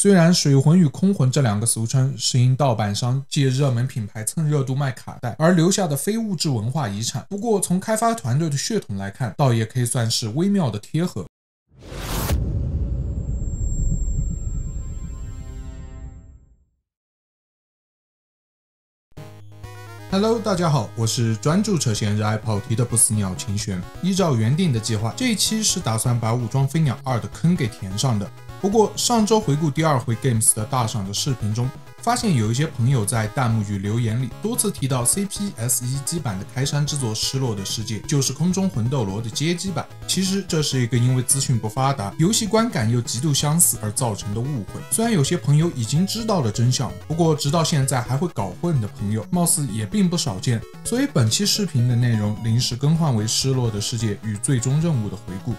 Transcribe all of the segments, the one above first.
虽然水魂与空魂这两个俗称是因盗版商借热门品牌蹭热度卖卡带而留下的非物质文化遗产，不过从开发团队的血统来看，倒也可以算是微妙的贴合。Hello，大家好，我是专注扯闲、热爱跑题的不死鸟秦玄。依照原定的计划，这一期是打算把《武装飞鸟二》的坑给填上的。不过上周回顾第二回 Games 的大赏的视频中，发现有一些朋友在弹幕与留言里多次提到 CPS 一机版的开山之作《失落的世界》就是空中魂斗罗的街机版。其实这是一个因为资讯不发达，游戏观感又极度相似而造成的误会。虽然有些朋友已经知道了真相，不过直到现在还会搞混的朋友，貌似也并不少见。所以本期视频的内容临时更换为《失落的世界》与最终任务的回顾。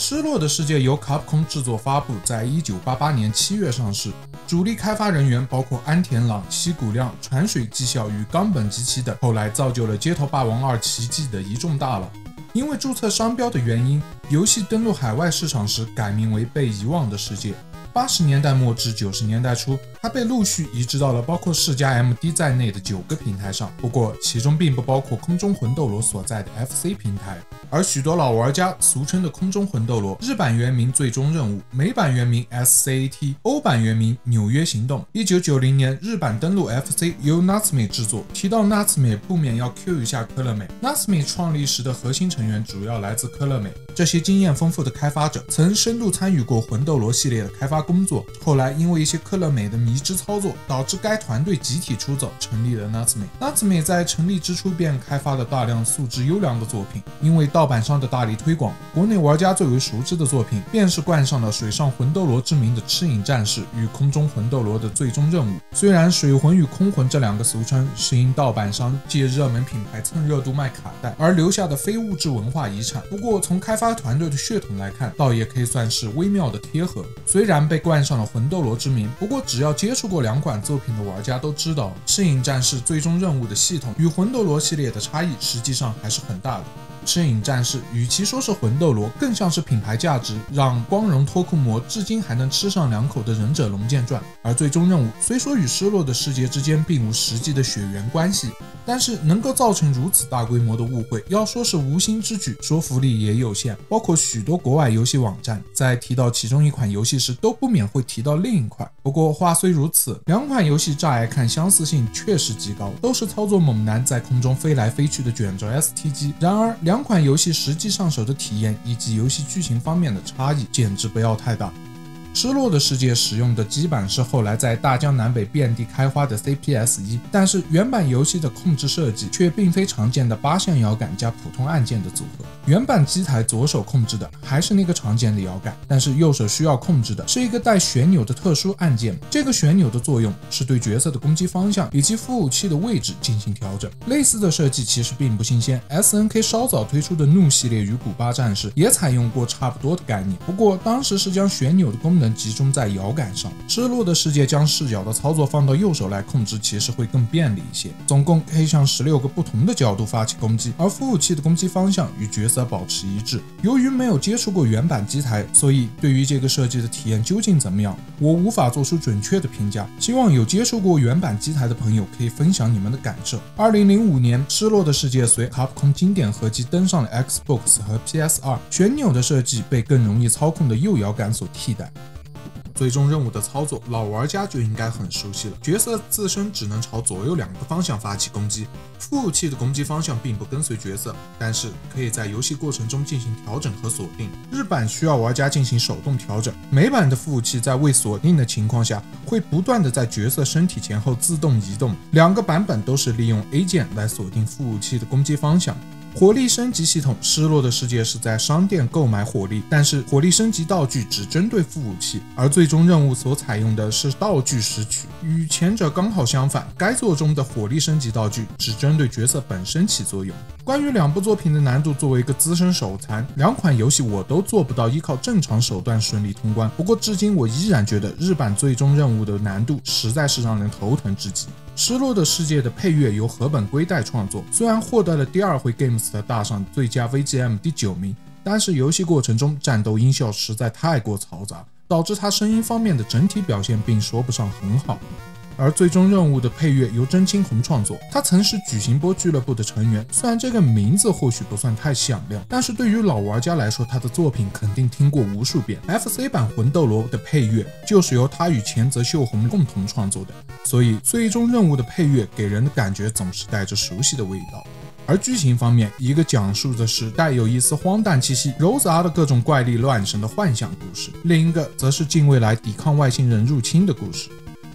失落的世界由卡普空制作发布，在一九八八年七月上市。主力开发人员包括安田朗、西谷亮、船水纪孝与冈本吉崎等，后来造就了《街头霸王二》奇迹的一众大佬。因为注册商标的原因，游戏登陆海外市场时改名为《被遗忘的世界》。八十年代末至九十年代初，它被陆续移植到了包括世嘉 MD 在内的九个平台上，不过其中并不包括空中魂斗罗所在的 FC 平台。而许多老玩家俗称的空中魂斗罗，日版原名最终任务，美版原名 SCAT，欧版原名纽约行动。一九九零年日版登陆 FC 由 n a t s m e 制作。提到 n a t s m e 不免要 Q 一下科乐美。n a t s m e 创立时的核心成员主要来自科乐美，这些经验丰富的开发者曾深度参与过魂斗罗系列的开发工作。后来因为一些科乐美的迷之操作，导致该团队集体出走，成立了 Natsume。Natsume 在成立之初便开发了大量素质优良的作品，因为盗版商的大力推广，国内玩家最为熟知的作品便是冠上了水上魂斗罗之名的《赤影战士》与空中魂斗罗的最终任务。虽然水魂与空魂这两个俗称是因盗版商借热门品牌蹭热度卖卡带而留下的非物质文化遗产，不过从开发团队的血统来看，倒也可以算是微妙的贴合。虽然被冠上了魂斗罗之名，不过只要接触过两款作品的玩家都知道，《赤影战士》最终任务的系统与魂斗罗系列的差异实际上还是很大的。赤影战士与其说是魂斗罗，更像是品牌价值让光荣脱裤魔至今还能吃上两口的忍者龙剑传。而最终任务虽说与失落的世界之间并无实际的血缘关系，但是能够造成如此大规模的误会，要说是无心之举，说服力也有限。包括许多国外游戏网站在提到其中一款游戏时，都不免会提到另一款。不过话虽如此，两款游戏乍一看相似性确实极高，都是操作猛男在空中飞来飞去的卷轴 STG。然而两。款游戏实际上手的体验以及游戏剧情方面的差异，简直不要太大。失落的世界使用的基板是后来在大江南北遍地开花的 CPS 一，但是原版游戏的控制设计却并非常见的八项摇杆加普通按键的组合。原版机台左手控制的还是那个常见的摇杆，但是右手需要控制的是一个带旋钮的特殊按键。这个旋钮的作用是对角色的攻击方向以及副武器的位置进行调整。类似的设计其实并不新鲜，SNK 稍早推出的怒系列与古巴战士也采用过差不多的概念，不过当时是将旋钮的功能。集中在摇杆上，失落的世界将视角的操作放到右手来控制，其实会更便利一些。总共可以向十六个不同的角度发起攻击，而副武器的攻击方向与角色保持一致。由于没有接触过原版机台，所以对于这个设计的体验究竟怎么样，我无法做出准确的评价。希望有接触过原版机台的朋友可以分享你们的感受。二零零五年，失落的世界随卡普空经典合集登上了 Xbox 和 PS2，旋钮的设计被更容易操控的右摇杆所替代。最终任务的操作，老玩家就应该很熟悉了。角色自身只能朝左右两个方向发起攻击，副武器的攻击方向并不跟随角色，但是可以在游戏过程中进行调整和锁定。日版需要玩家进行手动调整，美版的副武器在未锁定的情况下，会不断的在角色身体前后自动移动。两个版本都是利用 A 键来锁定副武器的攻击方向。火力升级系统，失落的世界是在商店购买火力，但是火力升级道具只针对副武器，而最终任务所采用的是道具拾取，与前者刚好相反。该作中的火力升级道具只针对角色本身起作用。关于两部作品的难度，作为一个资深手残，两款游戏我都做不到依靠正常手段顺利通关。不过至今我依然觉得日版最终任务的难度实在是让人头疼至极。失落的世界的配乐由河本圭代创作，虽然获得了第二回 Games 的大赏最佳 VGM 第九名，但是游戏过程中战斗音效实在太过嘈杂，导致他声音方面的整体表现并说不上很好。而最终任务的配乐由真青红创作，他曾是举行波俱乐部的成员。虽然这个名字或许不算太响亮，但是对于老玩家来说，他的作品肯定听过无数遍。FC 版魂斗罗的配乐就是由他与前泽秀宏共同创作的，所以最终任务的配乐给人的感觉总是带着熟悉的味道。而剧情方面，一个讲述的是带有一丝荒诞气息、糅杂的各种怪力乱神的幻想故事，另一个则是近未来抵抗外星人入侵的故事。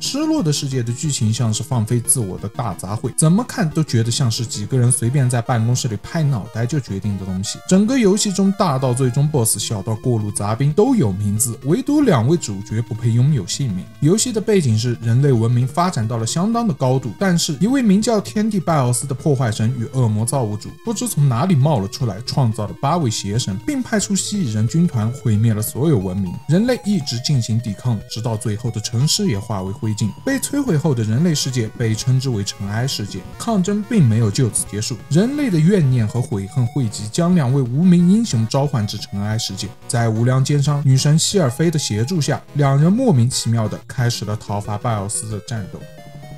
失落的世界的剧情像是放飞自我的大杂烩，怎么看都觉得像是几个人随便在办公室里拍脑袋就决定的东西。整个游戏中，大到最终 BOSS，小到过路杂兵都有名字，唯独两位主角不配拥有姓名。游戏的背景是人类文明发展到了相当的高度，但是一位名叫天地拜奥斯的破坏神与恶魔造物主不知从哪里冒了出来，创造了八位邪神，并派出蜥蜴人军团毁灭了所有文明。人类一直进行抵抗，直到最后的城市也化为灰。被摧毁后的人类世界被称之为尘埃世界。抗争并没有就此结束，人类的怨念和悔恨汇集，将两位无名英雄召唤至尘埃世界。在无良奸商女神希尔菲的协助下，两人莫名其妙地开始了讨伐拜奥斯的战斗。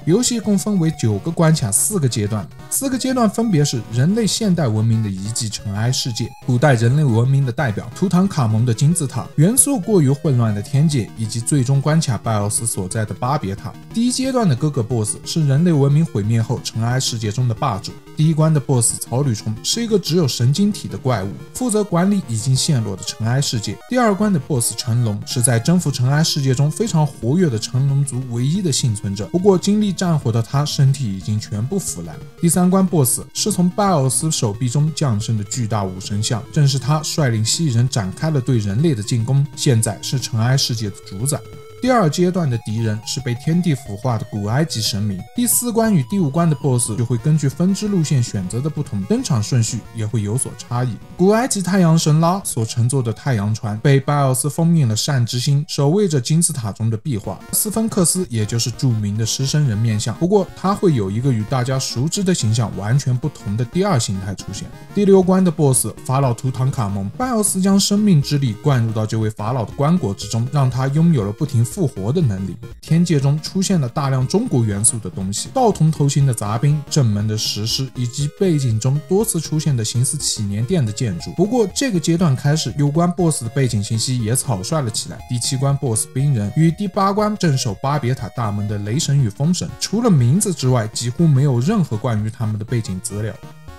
游戏共分为九个关卡，四个阶段。四个阶段分别是人类现代文明的遗迹尘埃世界、古代人类文明的代表图坦卡蒙的金字塔、元素过于混乱的天界，以及最终关卡拜奥斯所在的巴别塔。第一阶段的各个 BOSS 是人类文明毁灭后尘埃世界中的霸主。第一关的 BOSS 草履虫是一个只有神经体的怪物，负责管理已经陷落的尘埃世界。第二关的 BOSS 成龙是在征服尘埃世界中非常活跃的成龙族唯一的幸存者，不过经历战火的他，身体已经全部腐烂。第三关 BOSS 是从拜奥斯手臂中降生的巨大武神像，正是他率领蜥蜴人展开了对人类的进攻，现在是尘埃世界的主宰。第二阶段的敌人是被天地腐化的古埃及神明。第四关与第五关的 BOSS 就会根据分支路线选择的不同，登场顺序也会有所差异。古埃及太阳神拉所乘坐的太阳船被拜奥斯封印了善之心，守卫着金字塔中的壁画。斯芬克斯也就是著名的狮身人面像，不过他会有一个与大家熟知的形象完全不同的第二形态出现。第六关的 BOSS 法老图坦卡蒙，拜奥斯将生命之力灌入到这位法老的棺椁之中，让他拥有了不停。复活的能力，天界中出现了大量中国元素的东西，道童头型的杂兵，正门的石狮，以及背景中多次出现的形似祈年殿的建筑。不过这个阶段开始，有关 BOSS 的背景信息也草率了起来。第七关 BOSS 冰人与第八关镇守巴别塔大门的雷神与风神，除了名字之外，几乎没有任何关于他们的背景资料。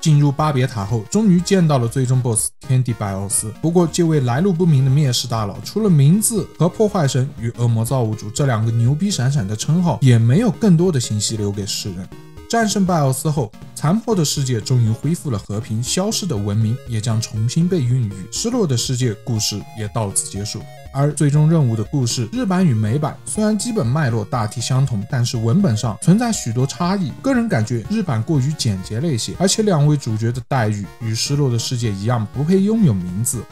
进入巴别塔后，终于见到了最终 BOSS 天地拜奥斯。不过，这位来路不明的灭世大佬，除了名字和破坏神与恶魔造物主这两个牛逼闪闪的称号，也没有更多的信息留给世人。战胜拜奥斯后，残破的世界终于恢复了和平，消失的文明也将重新被孕育，失落的世界故事也到此结束。而最终任务的故事，日版与美版虽然基本脉络大体相同，但是文本上存在许多差异。个人感觉日版过于简洁了一些，而且两位主角的待遇与失落的世界一样，不配拥有名字。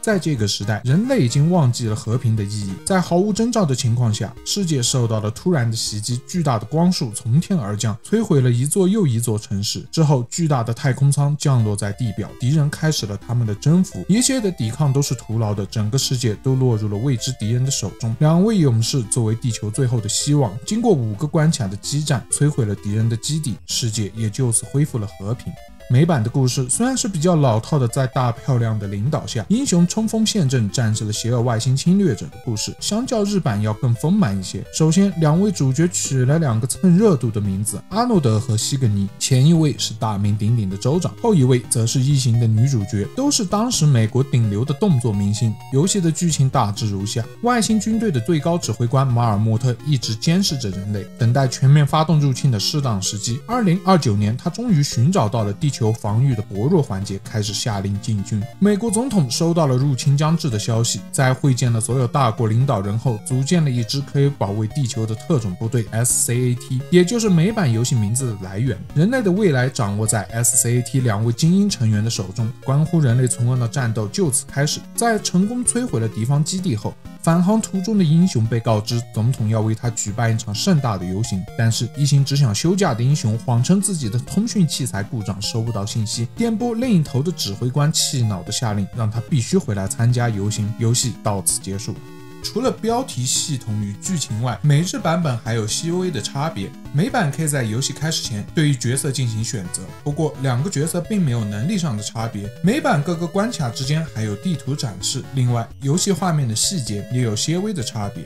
在这个时代，人类已经忘记了和平的意义。在毫无征兆的情况下，世界受到了突然的袭击，巨大的光束从天而降，摧毁了一座又一座城市。之后，巨大的太空舱降落在地表，敌人开始了他们的征服。一切的抵抗都是徒劳的，整个世界都落入了未知敌人的手中。两位勇士作为地球最后的希望，经过五个关卡的激战，摧毁了敌人的基地，世界也就此恢复了和平。美版的故事虽然是比较老套的，在大漂亮的领导下，英雄冲锋陷阵，战胜了邪恶外星侵略者的故事，相较日版要更丰满一些。首先，两位主角取了两个蹭热度的名字：阿诺德和西格尼。前一位是大名鼎鼎的州长，后一位则是异形的女主角，都是当时美国顶流的动作明星。游戏的剧情大致如下：外星军队的最高指挥官马尔默特一直监视着人类，等待全面发动入侵的适当时机。二零二九年，他终于寻找到了地球。求防御的薄弱环节开始下令进军。美国总统收到了入侵将至的消息，在会见了所有大国领导人后，组建了一支可以保卫地球的特种部队 SCAT，也就是美版游戏名字的来源。人类的未来掌握在 SCAT 两位精英成员的手中，关乎人类存亡的战斗就此开始。在成功摧毁了敌方基地后，返航途中的英雄被告知总统要为他举办一场盛大的游行，但是一心只想休假的英雄谎称自己的通讯器材故障收。不到信息，电波另一头的指挥官气恼的下令，让他必须回来参加游行。游戏到此结束。除了标题系统与剧情外，每日版本还有细微的差别。美版可以在游戏开始前对于角色进行选择，不过两个角色并没有能力上的差别。美版各个关卡之间还有地图展示，另外游戏画面的细节也有些微的差别。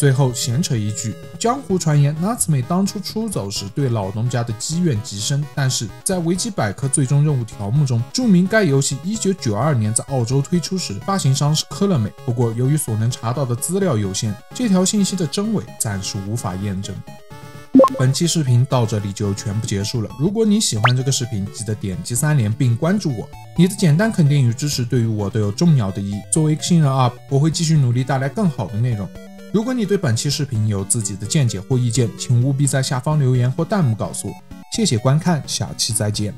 最后闲扯一句，江湖传言娜慈美当初出走时对老东家的积怨极深，但是在维基百科最终任务条目中注明该游戏一九九二年在澳洲推出时，发行商是科乐美。不过由于所能查到的资料有限，这条信息的真伪暂时无法验证。本期视频到这里就全部结束了。如果你喜欢这个视频，记得点击三连并关注我。你的简单肯定与支持对于我都有重要的意义。作为一个新人 UP，我会继续努力带来更好的内容。如果你对本期视频有自己的见解或意见，请务必在下方留言或弹幕告诉我。谢谢观看，下期再见。